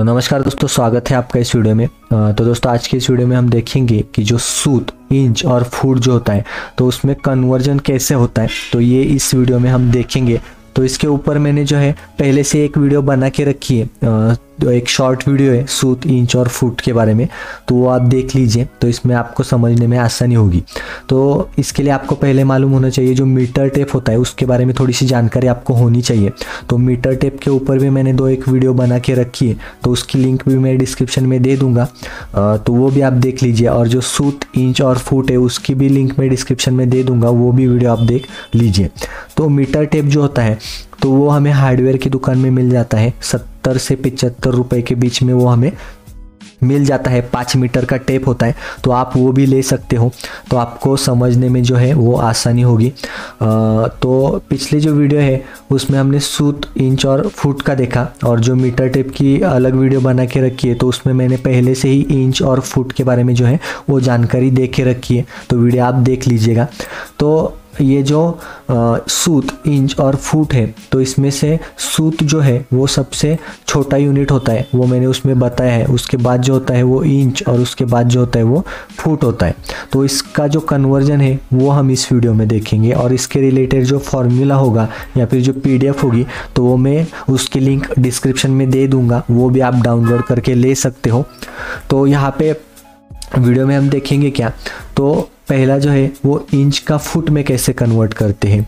तो नमस्कार दोस्तों, स्वागत है आपका इस वीडियो में। तो दोस्तों, आज के इस वीडियो में हम देखेंगे कि जो सूत, इंच और फूट जो होता है तो उसमें कन्वर्जन कैसे होता है तो ये इस वीडियो में हम देखेंगे। तो इसके ऊपर मैंने जो है, पहले से एक वीडियो बना के रखी है। एक शॉर्ट वीडियो है सूत इंच और फुट के बारे में तो वो आप देख लीजिए। तो इसमें आपको समझने में आसानी होगी। तो इसके लिए आपको पहले मालूम होना चाहिए, जो मीटर टेप होता है, उसके बारे में थोड़ी सी जानकारी आपको होनी चाहिए। तो मीटर टेप के ऊपर भी मैंने दो एक वीडियो बना के रखी है तो उसकी लिंक भी मैं डिस्क्रिप्शन में दे दूँगा। तो वो भी आप देख लीजिए, और जो सूत इंच और फुट है, उसकी भी लिंक मैं डिस्क्रिप्शन में दे दूँगा, वो भी वीडियो आप देख लीजिए। तो मीटर टेप जो होता है तो वो हमें हार्डवेयर की दुकान में मिल जाता है, सत्तर से पिचहत्तर रुपए के बीच में वो हमें मिल जाता है। पाँच मीटर का टेप होता है। तो आप वो भी ले सकते हो। तो आपको समझने में जो है वो आसानी होगी। तो पिछले जो वीडियो है, उसमें हमने सूत, इंच और फुट का देखा और जो मीटर टेप की अलग वीडियो बना के रखी है तो उसमें मैंने पहले से ही इंच और फुट के बारे में जो है वो जानकारी दे के रखी है। तो वीडियो आप देख लीजिएगा। तो ये जो सूत, इंच और फुट है तो इसमें से सूत जो है, वो सबसे छोटा यूनिट होता है। वो मैंने उसमें बताया है। उसके बाद जो होता है, वो इंच और उसके बाद जो होता है, वो फुट होता है। तो इसका जो कन्वर्जन है, वो हम इस वीडियो में देखेंगे। और इसके रिलेटेड जो फॉर्मूला होगा, या फिर जो पीडीएफ होगी तो वो मैं उसकी लिंक डिस्क्रिप्शन में दे दूँगा। वो भी आप डाउनलोड करके ले सकते हो। तो यहाँ पे वीडियो में हम देखेंगे क्या? तो पहला जो है वो इंच का फुट में कैसे कन्वर्ट करते हैं?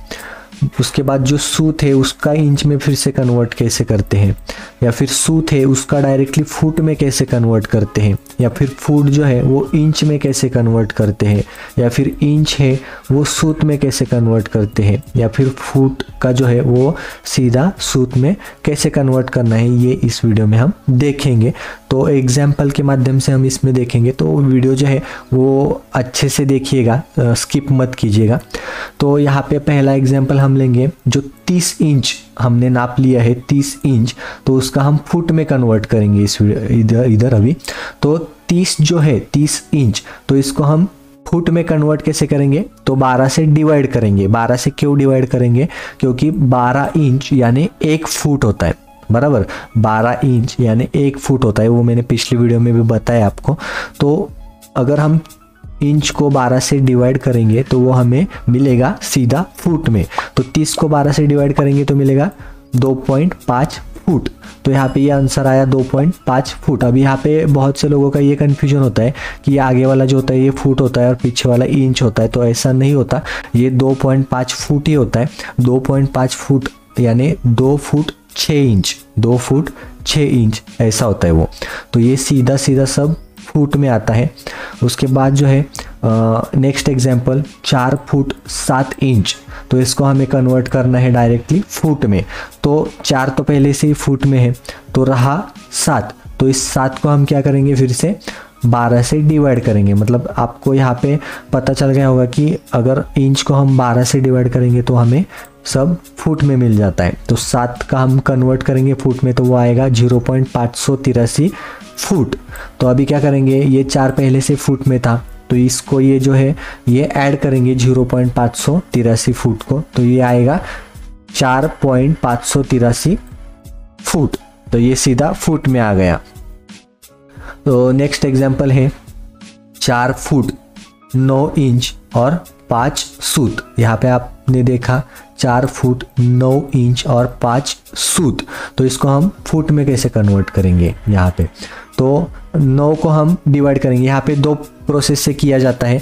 उसके बाद जो सूत है उसका इंच में फिर से कन्वर्ट कैसे करते हैं? या फिर सूत है उसका डायरेक्टली फुट में कैसे कन्वर्ट करते हैं? या फिर फुट जो है, वो इंच में कैसे कन्वर्ट करते हैं? या फिर इंच है, वो सूत में कैसे कन्वर्ट करते हैं? या फिर फुट का जो है, वो सीधा सूत में कैसे कन्वर्ट करना है? ये इस वीडियो में हम देखेंगे। तो एग्ज़ाम्पल के माध्यम से हम इसमें देखेंगे। तो वीडियो जो है, वो अच्छे से देखिएगा स्किप मत कीजिएगा। तो यहाँ पे पहला एग्ज़ाम्पल हम लेंगे जो 30 इंच हमने नाप लिया है 30 इंच तो उसका हम फुट में कन्वर्ट करेंगे इस इधर इधर अभी। तो 30 जो है 30 इंच तो इसको हम फुट में कन्वर्ट कैसे करेंगे? तो 12 से डिवाइड करेंगे। 12 से क्यों डिवाइड करेंगे? क्योंकि 12 इंच यानी एक फुट होता है, बराबर? 12 इंच यानी एक फुट होता है, वो मैंने पिछली वीडियो में भी बताया आपको। तो अगर हम इंच को 12 से डिवाइड करेंगे तो वो हमें मिलेगा सीधा फुट में। तो 30 को 12 से डिवाइड करेंगे तो मिलेगा 2.5 फुट। तो यहाँ पे ये यह आंसर आया 2.5 फुट। अभी यहाँ पे बहुत से लोगों का ये कन्फ्यूज़न होता है कि आगे वाला जो होता है ये फुट होता है और पीछे वाला इंच होता है। तो ऐसा नहीं होता। ये 2.5 फुट ही होता है। 2.5 फुट यानी दो फुट छः इंच। दो फुट छः इंच ऐसा होता है वो। तो ये सीधा सीधा सब फुट में आता है। उसके बाद जो है नेक्स्ट एग्ज़ाम्पल चार फुट सात इंच। तो इसको हमें कन्वर्ट करना है डायरेक्टली फुट में। तो चार तो पहले से ही फुट में है तो रहा सात। तो इस सात को हम क्या करेंगे फिर से? बारह से डिवाइड करेंगे। मतलब आपको यहाँ पे पता चल गया होगा कि अगर इंच को हम बारह से डिवाइड करेंगे तो हमें सब फुट में मिल जाता है। तो सात का हम कन्वर्ट करेंगे फुट में तो वो आएगा ज़ीरो पॉइंट पाँच सौ तिरासी फुट। तो अभी क्या करेंगे? ये चार पहले से फुट में था। तो इसको ये जो है, ये ऐड करेंगे ज़ीरो पॉइंट पाँच सौ तिरासी फुट को। तो ये आएगा चार पॉइंट पाँच सौ तिरासी फुट। तो ये सीधा फुट में आ गया। तो नेक्स्ट एग्ज़ाम्पल है, चार फुट नौ इंच और पाँच सूत। यहाँ पे आपने देखा, चार फुट नौ इंच और पाँच सूत। तो इसको हम फुट में कैसे कन्वर्ट करेंगे? यहाँ पे। तो नौ को हम डिवाइड करेंगे। यहाँ पे दो प्रोसेस से किया जाता है।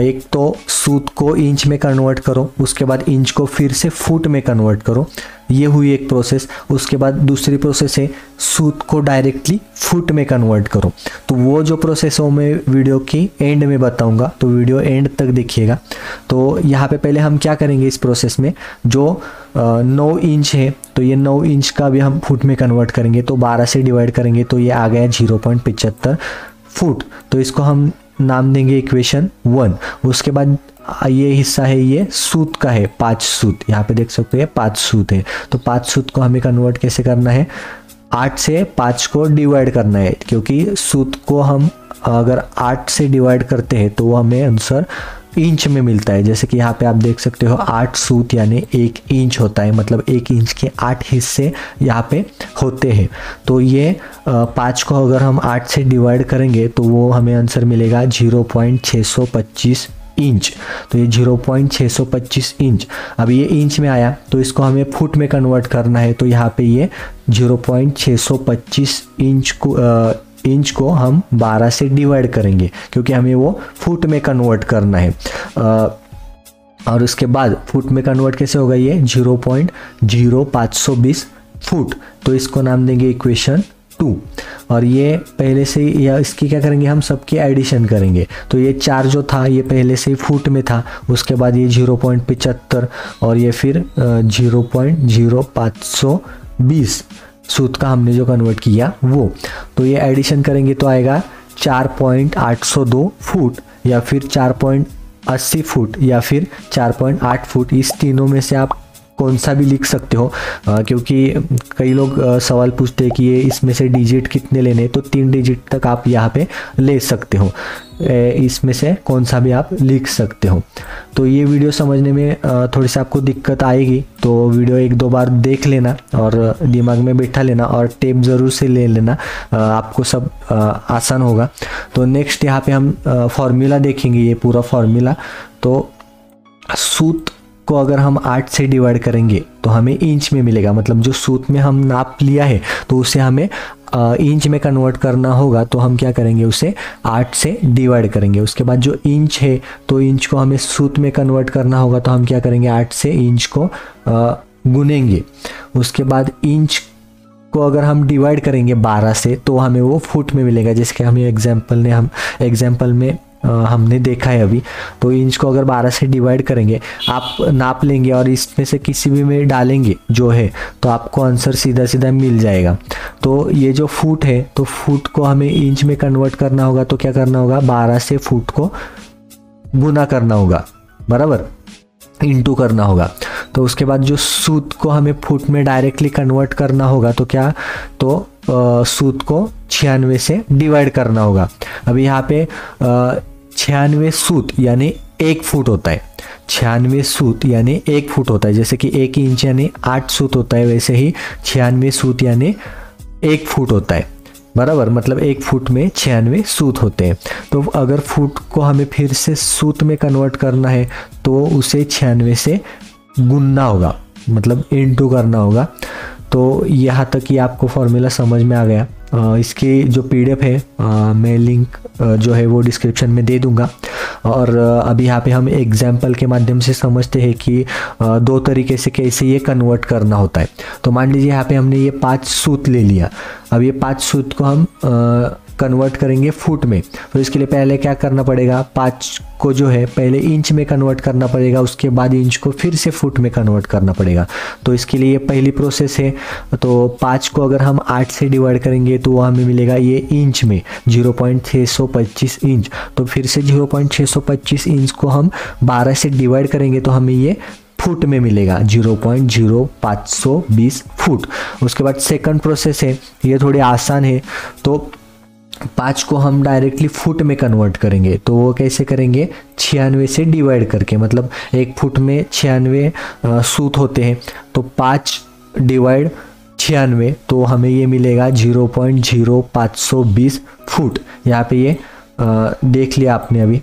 एक तो सूत को इंच में कन्वर्ट करो, उसके बाद इंच को फिर से फुट में कन्वर्ट करो। ये हुई एक प्रोसेस उसके बाद दूसरी प्रोसेस है, सूत को डायरेक्टली फुट में कन्वर्ट करो। तो वो जो प्रोसेस है, मैं वीडियो की एंड में बताऊँगा। तो वीडियो एंड तक देखिएगा। तो यहाँ पे पहले हम क्या करेंगे इस प्रोसेस में? जो नौ इंच है तो ये नौ इंच का भी हम फुट में कन्वर्ट करेंगे। तो बारह से डिवाइड करेंगे तो ये आ गया ज़ीरो पॉइंट पिचहत्तर फुट तो इसको हम नाम देंगे इक्वेशन वन उसके बाद ये हिस्सा है ये सूत का है, पाँच सूत. यहाँ पे देख सकते हैं पाँच सूत है. तो पाँच सूत को हमें कन्वर्ट कैसे करना है? आठ से पाँच को डिवाइड करना है, क्योंकि सूत को हम, अगर आठ से डिवाइड करते हैं तो वो हमें आंसर इंच में मिलता है। जैसे कि यहाँ पे आप देख सकते हो, आठ सूत यानी एक इंच होता है। मतलब एक इंच के आठ हिस्से यहाँ पे होते हैं। तो ये पाँच को अगर हम आठ से डिवाइड करेंगे तो वो हमें आंसर मिलेगा ज़ीरो पॉइंट छः सौ पच्चीस इंच। तो ये ज़ीरो पॉइंट छः सौ पच्चीस इंच। अब ये इंच में आया तो इसको हमें फुट में कन्वर्ट करना है। तो यहाँ पे ये ज़ीरो पॉइंट छः सौ पच्चीस इंच को इंच को हम 12 से डिवाइड करेंगे क्योंकि हमें वो फुट में कन्वर्ट करना है। आ, और उसके बाद फुट में कन्वर्ट कैसे होगा ये ज़ीरो पॉइंट ज़ीरो पाँच सौ बीस फुट तो इसको नाम देंगे इक्वेशन टू और ये पहले से या इसकी क्या करेंगे हम? सबकी एडिशन करेंगे। तो ये चार जो था ये पहले से ही फुट में था। उसके बाद ये ज़ीरो पॉइंट पिचहत्तर और ये फिर ज़ीरो पॉइंट ज़ीरो पाँच सौ बीस सूत का हमने जो कन्वर्ट किया वो। तो ये एडिशन करेंगे तो आएगा चार पॉइंट आठ सौ दो फुट या फिर चार पॉइंट अस्सी फुट या फिर चार पॉइंट आठ फुट। इस तीनों में से आप कौन सा भी लिख सकते हो आ, क्योंकि कई लोग आ, सवाल पूछते हैं कि ये इसमें से डिजिट कितने लेने तो तीन डिजिट तक आप यहाँ पे ले सकते हो। इसमें से कौन सा भी आप लिख सकते हो। तो ये वीडियो समझने में थोड़ी सी आपको दिक्कत आएगी तो वीडियो एक दो बार देख लेना और दिमाग में बैठा लेना और टेप ज़रूर से ले लेना आपको सब आसान होगा। तो नेक्स्ट यहाँ पे हम फॉर्मूला देखेंगे, ये पूरा फॉर्मूला। तो सूत को अगर हम आठ से डिवाइड करेंगे तो हमें इंच में मिलेगा मतलब जो सूत में हम नाप लिया है तो उसे हमें इंच में कन्वर्ट करना होगा तो हम क्या करेंगे उसे आठ से डिवाइड करेंगे। उसके बाद जो इंच है तो इंच को हमें सूत में कन्वर्ट करना होगा तो हम क्या करेंगे? आठ से इंच को गुनेंगे। उसके बाद इंच को अगर हम डिवाइड करेंगे 12 से तो हमें वो फुट में मिलेगा, जिसके हमें एग्ज़ाम्पल ने हम एग्ज़ाम्पल में हमने देखा है अभी। तो इंच को अगर 12 से डिवाइड करेंगे, आप नाप लेंगे और इसमें से किसी भी में डालेंगे जो है तो आपको आंसर सीधा सीधा मिल जाएगा। तो ये जो फुट है तो फुट को हमें इंच में कन्वर्ट करना होगा तो क्या करना होगा? 12 से फुट को गुना करना होगा, बराबर? इंटू करना होगा। तो उसके बाद जो सूत को हमें फुट में डायरेक्टली कन्वर्ट करना होगा तो क्या? तो सूत को छियानवे से डिवाइड करना होगा। अभी यहाँ पे छियानवे सूत यानी एक फुट होता है। छियानवे सूत यानी एक फुट होता है, जैसे कि एक इंच यानी आठ सूत होता है, वैसे ही छियानवे सूत यानी एक फुट होता है। बराबर मतलब एक फुट में छियानवे सूत होते हैं। तो अगर फुट को हमें फिर से सूत में कन्वर्ट करना है तो उसे छियानवे से गुनना होगा। मतलब इंटू करना होगा। तो यहाँ तक ही आपको फॉर्मूला समझ में आ गया। इसकी जो पीडीएफ है मैं लिंक जो है वो डिस्क्रिप्शन में दे दूँगा। और अभी यहाँ पे हम एग्ज़ाम्पल के माध्यम से समझते हैं कि दो तरीके से कैसे ये कन्वर्ट करना होता है। तो मान लीजिए यहाँ पे हमने ये पाँच सूत ले लिया। अब ये पाँच सूत को हम कन्वर्ट करेंगे फुट में। तो इसके लिए पहले क्या करना पड़ेगा? पाँच को जो है, पहले इंच में कन्वर्ट करना पड़ेगा, उसके बाद इंच को फिर से फुट में कन्वर्ट करना पड़ेगा। तो इसके लिए पहली प्रोसेस है। तो पाँच को अगर हम आठ से डिवाइड करेंगे तो वह हमें मिलेगा ये इंच में ज़ीरो पॉइंट छः सौ पच्चीस इंच तो फिर से ज़ीरो पॉइंट छः सौ पच्चीस इंच को हम बारह से डिवाइड करेंगे तो हमें ये फुट में मिलेगा ज़ीरो पॉइंट ज़ीरो पाँच सौ बीस फुट उसके बाद सेकंड प्रोसेस है। ये थोड़ी आसान है। तो पाँच को हम डायरेक्टली फुट में कन्वर्ट करेंगे। तो वो कैसे करेंगे? छियानवे से डिवाइड करके मतलब एक फुट में छियानवे सूत होते हैं। तो पाँच डिवाइड छियानवे तो हमें ये मिलेगा ज़ीरो पॉइंट ज़ीरो पाँच सौ बीस फुट यहाँ पे ये आ, देख लिया आपने अभी।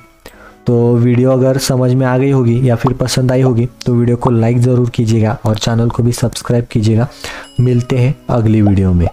तो वीडियो अगर समझ में आ गई होगी या फिर पसंद आई होगी तो वीडियो को लाइक ज़रूर कीजिएगा और चैनल को भी सब्सक्राइब कीजिएगा। मिलते हैं अगली वीडियो में।